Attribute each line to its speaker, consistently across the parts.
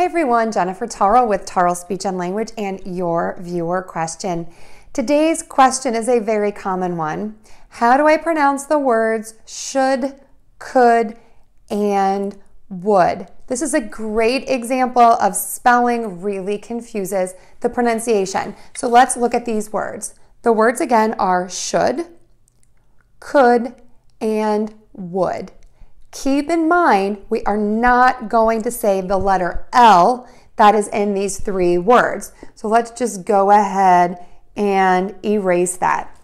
Speaker 1: Hi everyone, Jennifer Tarle with Tarle Speech and Language and your viewer question. Today's question is a very common one. How do I pronounce the words should, could, and would? This is a great example of spelling really confuses the pronunciation. So let's look at these words. The words again are should, could, and would. Keep in mind, we are not going to say the letter L that is in these three words. So let's just go ahead and erase that.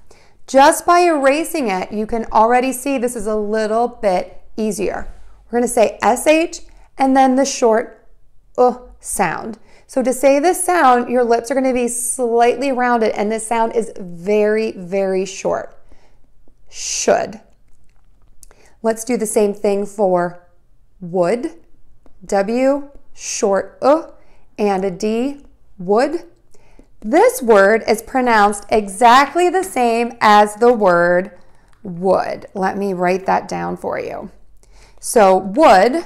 Speaker 1: Just by erasing it, you can already see this is a little bit easier. We're going to say SH and then the short uh sound. So to say this sound, your lips are going to be slightly rounded and this sound is very, very short. Should. Let's do the same thing for would, W, short uh, and a D, would. This word is pronounced exactly the same as the word would. Let me write that down for you. So would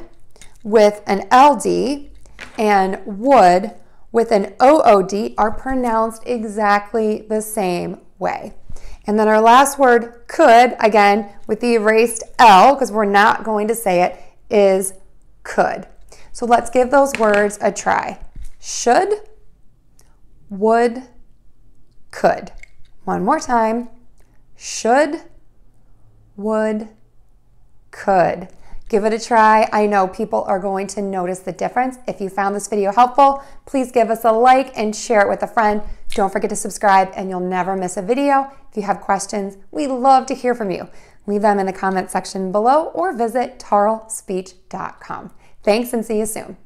Speaker 1: with an LD and would with an OOD are pronounced exactly the same way. And then our last word, could, again, with the erased L, because we're not going to say it, is could. So let's give those words a try. Should, would, could. One more time. Should, would, could. Give it a try. I know people are going to notice the difference. If you found this video helpful, please give us a like and share it with a friend. Don't forget to subscribe and you'll never miss a video. If you have questions, we love to hear from you. Leave them in the comment section below or visit tarlespeech.com. Thanks and see you soon.